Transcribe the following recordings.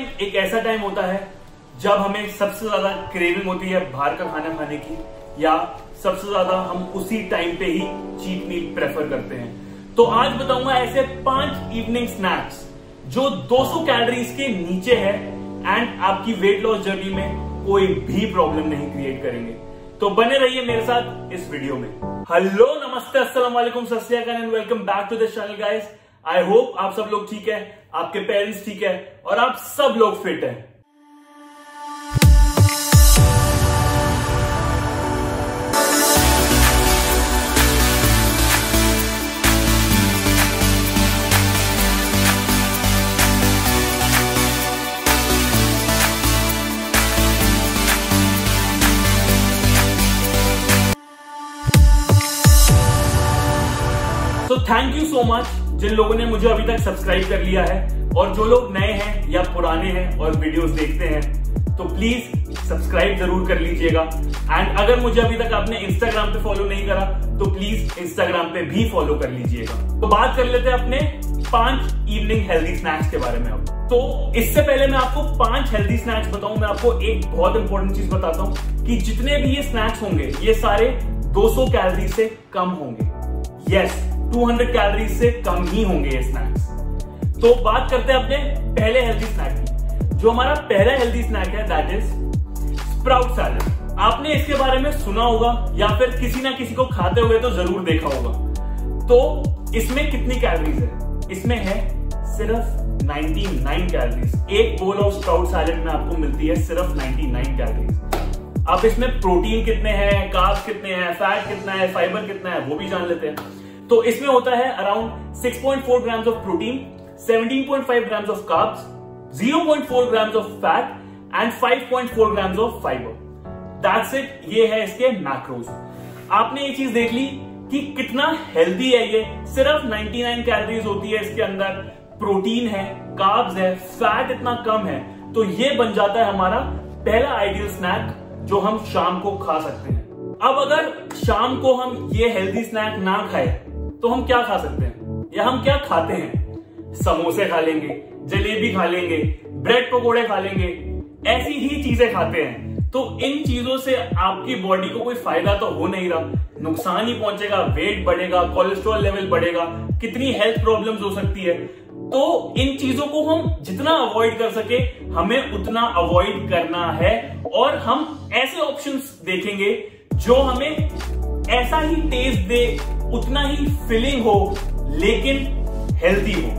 Time एक ऐसा time होता है जब हमें सबसे ज़्यादा क्रेविंग होती है बाहर का खाना खाने की, या सबसे ज़्यादा हम उसी टाइम पे ही चीट मील प्रेफर करते हैं। तो आज बताऊँगा ऐसे पाँच इवनिंग स्नैक्स जो 200 कैलोरीज के नीचे है एंड आपकी वेट लॉस जर्नी में कोई भी प्रॉब्लम नहीं क्रिएट करेंगे। तो बने रहिए मेरे साथ इस वीडियो में। हेलो नमस्ते, अस्सलाम वालेकुम welcome back to the channel guys I hope आप सब लोग ठीक है, आपके पेरेंट्स ठीक है और आप सब लोग फिट है। थैंक यू सो मच जिन लोगों ने मुझे अभी तक सब्सक्राइब कर लिया है। और जो लोग नए हैं या पुराने हैं और वीडियोस देखते हैं तो प्लीज़ सब्सक्राइब ज़रूर कर लीजिएगा। एंड अगर मुझे अभी तक आपने इंस्टाग्राम पे फॉलो नहीं करा तो प्लीज़ इंस्टाग्राम पे भी फॉलो कर लीजिएगा। तो बात कर लेते हैं अपने पाँच इवनिंग हेल्दी स्नैक्स के बारे में अब। तो इससे पहले मैं आपको पाँच हेल्दी स्नैक्स बताऊँ मैं आपको एक बहुत इंपॉर्टेंट चीज़ बताता हूँ कि जितने भी ये स्नैक्स होंगे ये सारे 200 कैलोरी से कम होंगे। यस yes, 200 कैलोरीज से कम ही होंगे ये स्नैक्स तो बात करते हैं अपने पहले हेल्दी स्नैक की। जो हमारा पहला हेल्दी स्नैक है दैट इज़ स्प्राउट सैलड आपने इसके बारे में सुना होगा या फिर किसी ना किसी को खाते हुए तो ज़रूर देखा होगा। तो इसमें कितनी कैलोरीज है? इसमें है सिर्फ़ 99 कैलोरीज एक बोल ऑफ़ स्प्राउट सैलड में आपको मिलती है सिर्फ़ 99 कैलोरीज अब इसमें प्रोटीन कितने हैं कार्ब्स कितने हैं फैट कितना है फाइबर कितना है, वो भी जान लेते हैं। तो इसमें होता है around 6.4 grams of protein 17.5 grams of carbs 0.4 grams of fat and 5.4 grams of fibre that's it ये है इसके मैक्रोज आपने ये चीज़ देख ली कि कितना हेल्दी है ये. सिर्फ़ 99 कैलोरीज होती है इसके अंदर. प्रोटीन है कार्ब्स है फैट इतना कम है. तो ये बन जाता है हमारा पहला आइडियल स्नैक जो हम शाम को खा सकते हैं. अब अगर शाम को हम ये हेल्दी स्नैक ना खाए तो हम क्या खा सकते हैं? या हम क्या खाते हैं? समोसे खा लेंगे, जलेबी खा लेंगे, ब्रेड पकोड़े खा लेंगे, ऐसी ही चीज़ें खाते हैं। तो इन चीज़ों से आपकी बॉडी को कोई फ़ायदा तो हो नहीं रहा। नुकसान ही पहुंचेगा, वेट बढ़ेगा, कोलेस्ट्रॉल लेवल बढ़ेगा, कितनी हेल्थ प्रॉब्लम्स हो सकती है। तो इन चीज़ों को हम जितना अवॉइड कर सके, हमें उतना अवॉइड करना है। और हम ऐसे ऑप्शंस देखेंगे जो हमें ऐसा ही टेस्ट दे उतना ही फिलिंग हो, लेकिन हेल्दी हो।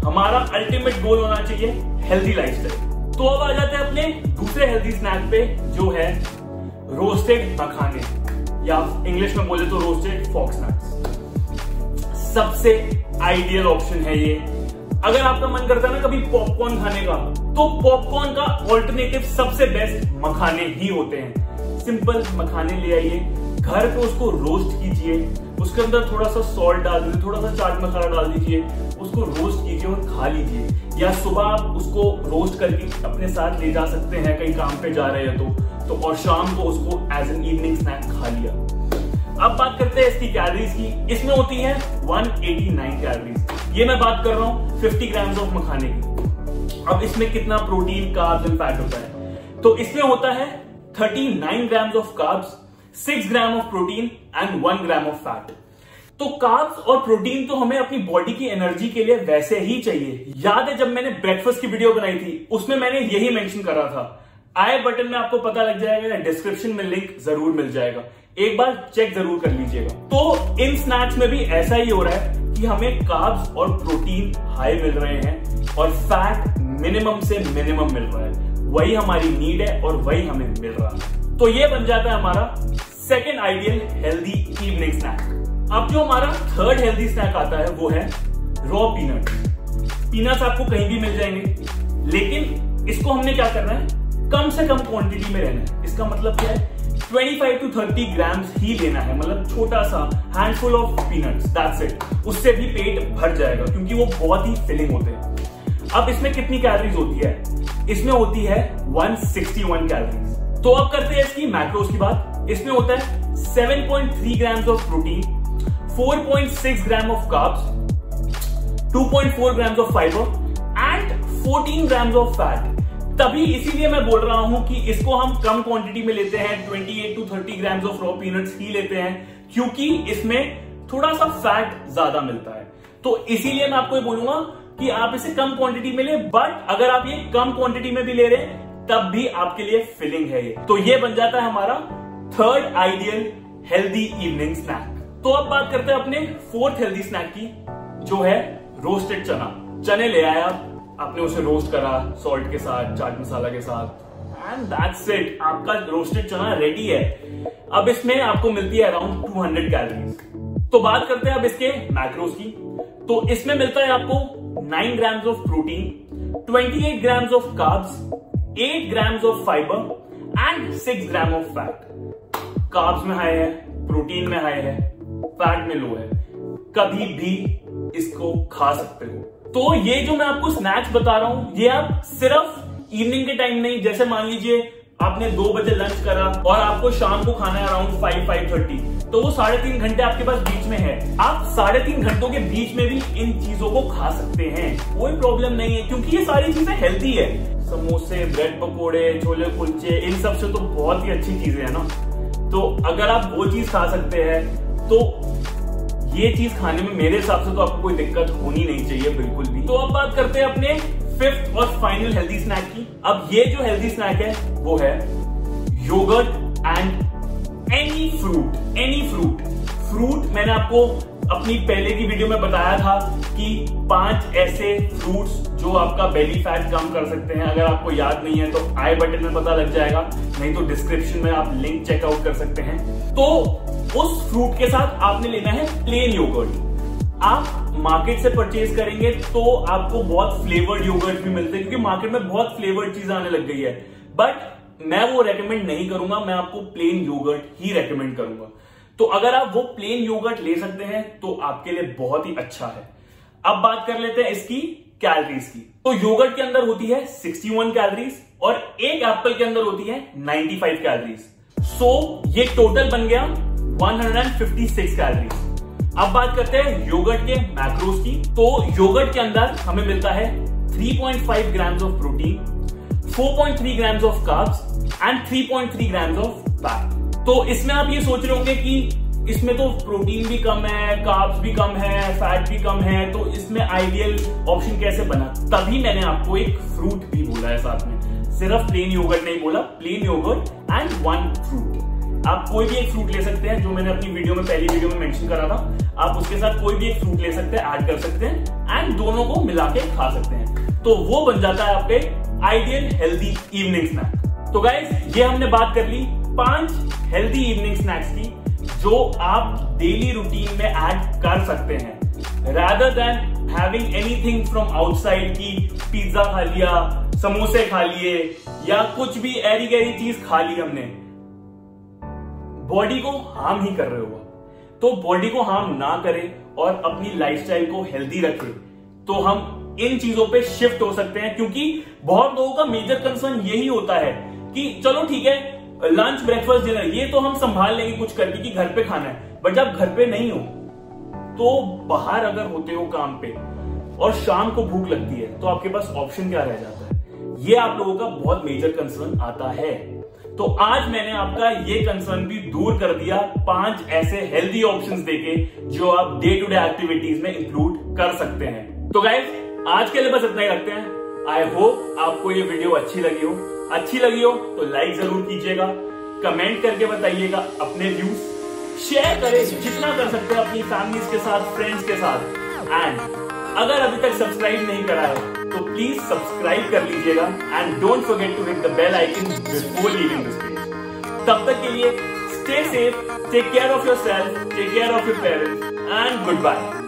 हमारा अल्टीमेट गोल होना चाहिए हेल्दी लाइफस्टाइल तो अब आ जाते हैं अपने दूसरे हेल्दी स्नैक पे, जो है रोस्टेड मखाने या इंग्लिश में बोले तो रोस्टेड फॉक्स स्नैक्स सबसे आइडियल ऑप्शन है ये। अगर आपका मन करता है ना कभी पॉपकॉर्न खाने का तो पॉपकॉर्न का ऑल्टरनेटिव सबसे बेस्ट मखाने ही होते हैं। सिंपल मखाने ले आइए। घर पे उसको रोस्ट कीजिए। उसके अंदर थोड़ा सा सॉल्ट डाल दीजिए, थोड़ा सा चाट मसाला डाल दीजिए, उसको रोस्ट कीजिए और खा लीजिए। या सुबह आप उसको रोस्ट करके अपने साथ ले जा सकते हैं, कहीं काम पे जा रहे हैं तो। तो और शाम को उसको एज एन इवनिंग स्नैक खा लिया। अब बात करते हैं इसकी कैलोरीज की। इसमें होती है 189 कैलोरीज ये मैं बात कर रहा हूँ 50 ग्राम्स ऑफ़ मखाने की। अब इसमें कितना प्रोटीन कार्ब्स एंड फैट होता है। तो इसमें होता है 39 grams of carbs six gram of protein and one gram of fat. तो कार्ब्स और प्रोटीन तो हमें अपनी बॉडी की एनर्जी के लिए वैसे ही चाहिए। याद है जब मैंने ब्रेकफास्ट की वीडियो बनाई थी? उसमें मैंने यही मेंशन करा था। आई बटन में आपको पता लग जाएगा डिस्क्रिप्शन में लिंक ज़रूर मिल जाएगा। एक बार चेक ज़रूर कर लीजिएगा। तो इन स्नैक्स में भी ऐसा ही हो रहा है कि हमें कार्ब्स और प्रोटीन हाई मिल रहे हैं और फैट मिनिमम से मिनिमम मिल रहा है। वही हमारी नीड है और वही हमें मिल रहा है। तो ये बन जाता है हमारा second ideal healthy evening snack अब जो हमारा थर्ड हेल्दी स्नैक आता है, वो है रॉ पीनट पीनट्स आपको कहीं भी मिल जाएँगे, लेकिन इसको हमने क्या करना है? कम से कम क्वांटिटी में रहना है। इसका मतलब क्या है? 25 टू 30 ग्राम्स ही लेना है मतलब छोटा सा handful of peanuts that's it उससे भी पेट भर जाएगा, क्योंकि वो बहुत ही फिलिंग होते हैं। अब इसमें कितनी कैलोरीज होती है? इसमें होती है 161 कैलोरीज तो अब करते हैं इसकी मैक्रोस की बात। इसमें होता है 7.3 grams of protein 4.6 gram of carbs 2.4 grams of fibre and 14 grams of fat तभी इसीलिए मैं बोल रहा हूँ कि इसको हम कम क्वांटिटी में लेते हैं 28 to 30 grams of raw peanuts ही लेते हैं, क्योंकि इसमें थोड़ा सा फैट ज़्यादा मिलता है। तो इसीलिए मैं आपको ये बोलूँगा कि आप इसे कम क्वांटिटी में ले बट अगर आप ये कम क्वांटिटी में भी ले रहे हैं तब भी आपके लिए फिलिंग है ये। तो ये बन जाता है हमारा third ideal healthy evening snack तो अब बात करते हैं अपने फोर्थ हेल्दी स्नैक की, जो है रोस्टेड चना। चने ले आया आपने उसे रोस्ट करा सॉल्ट के साथ चाट मसाला के साथ। एंड दैट्स इट आपका रोस्टेड चना रेडी है। अब इसमें आपको मिलती है अराउंड 200 कैलोरीज तो बात करते हैं अब इसके मैक्रोस की। तो इसमें मिलता है आपको 9 grams of protein 28 grams of carbs 8 grams of fibre and 6 gram of fat carbs में हाई है प्रोटीन में हाई है फैट में लो है. कभी भी इसको खा सकते हो। तो ये जो मैं आपको स्नैक्स बता रहा हूँ, ये आप सिर्फ़ इवनिंग के टाइम नहीं, जैसे मान लीजिए आपने दो बजे लंच करा और आपको शाम को खाना है अराउंड फाइव फाइव थर्टी तो वो साढ़े तीन घंटे आपके पास बीच में है। आप साढ़े तीन घंटों के बीच में भी इन चीज़ों को खा सकते हैं। कोई प्रॉब्लम नहीं है, क्योंकि ये सारी चीज़ें हेल्थी है। समोसे ब्रेड पकोड़े, छोले कुलचे, इन सबसे तो बहुत ही अच्छी चीज़ें है ना। तो अगर आप वो चीज़ खा सकते हैं तो ये चीज़ खाने में मेरे हिसाब से तो आपको कोई दिक्कत होनी नहीं चाहिए बिल्कुल भी। तो अब बात करते हैं अपने फिफ्थ और फाइनल हेल्दी स्नैक की। अब ये जो हेल्दी स्नैक है, वो है yoghurt and any fruit any fruit fruit मैंने आपको अपनी पहले की वीडियो में बताया था कि पाँच ऐसे फ्रूट्स जो आपका बेली फैट कम कर सकते हैं। अगर आपको याद नहीं है तो आई बटन में पता लग जाएगा, नहीं तो डिस्क्रिप्शन में आप लिंक चेकआउट कर सकते हैं। तो उस फ्रूट के साथ आपने लेना है प्लेन योगर्ट आप मार्केट से परचेज करेंगे तो आपको बहुत फ्लेवर्ड योगर्ट भी मिलते हैं, क्योंकि मार्केट में बहुत फ्लेवर्ड चीज़ आने लग गई है। बट मैं वो रेकमेंड नहीं करूँगा, मैं आपको प्लेन योगर्ट ही रेकमेंड करूँगा। तो अगर आप वो प्लेन योगर्ट ले सकते हैं तो आपके लिए बहुत ही अच्छा है। अब बात कर लेते हैं इसकी कैलोरीज की। तो योगर्ट के अंदर होती है 61 कैलोरीज और एक एप्पल के अंदर होती है 95 कैलोरीज सो ये टोटल बन गया 156 कैलोरीज अब बात करते हैं योगर्ट के मैक्रोज की। तो योगर्ट के अंदर हमें मिलता है 3.5 grams of protein 4.3 grams of carbs and 3.3 grams of fat तो इसमें आप ये सोच रहे होंगे कि इसमें तो प्रोटीन भी कम है कार्ब्स भी कम है फैट भी कम है तो इसमें आइडियल ऑप्शन कैसे बना? तभी मैंने आपको एक फ्रूट भी बोला है साथ में। सिर्फ़ प्लेन योगर्ट नहीं बोला plain yoghurt and one fruit आप कोई भी एक फ्रूट ले सकते हैं, जो मैंने अपनी वीडियो में, पहली वीडियो में मेंशन करा था। आप उसके साथ कोई भी एक फ्रूट ले सकते हैं ऐड कर सकते हैं एंड दोनों को मिला के खा सकते हैं। तो वो बन जाता है आपके आइडियल हेल्दी इवनिंग स्नैक तो गाइज़ ये हमने बात कर ली पाँच हेल्दी इवनिंग स्नैक्स की, जो आप डेली रूटीन में ऐड कर सकते हैं। Rather than having anything from outside की पिज्जा खा लिया, समोसे खा लिए, या कुछ भी एरी गहरी चीज़ खा ली हमने बॉडी को हार्म ही कर रहे हो तो बॉडी को हार्म ना करें और अपनी लाइफस्टाइल को हेल्दी रखें। तो हम इन चीज़ों पे शिफ्ट हो सकते हैं, क्योंकि बहुत लोगों का मेजर कंसर्न यही होता है कि चलो ठीक है लंच ब्रेकफास्ट डिनर ये तो हम संभाल लेंगे कुछ करके कि घर पे खाना है। बट जब घर पे नहीं हो तो बाहर अगर होते हो काम पे और शाम को भूख लगती है तो आपके पास ऑप्शन क्या रह जाता है? ये आप लोगों का बहुत मेजर कंसर्न आता है। तो आज मैंने आपका ये कंसर्न भी दूर कर दिया पाँच ऐसे हेल्दी ऑप्शंस देके, जो आप डे टू डे एक्टिविटीज़ में इंक्लूड कर सकते हैं। तो गाइज़ आज के लिए बस इतना ही रखते हैं। आई होप आपको ये वीडियो अच्छी लगी हो। अच्छी लगी हो तो लाइक ज़रूर कीजिएगा। कमेंट करके बताइएगा अपने व्यूज़ शेयर करें, जितना कर सकते हैं अपनी फैमिलीज़ के साथ फ्रेंड्स के साथ। एंड अगर अभी तक सब्सक्राइब नहीं करा है तो प्लीज़ सब्सक्राइब कर लीजिएगा। And don't forget to hit the bell icon before leaving this page तब तक के लिए stay safe take care of yourself take care of your parents and goodbye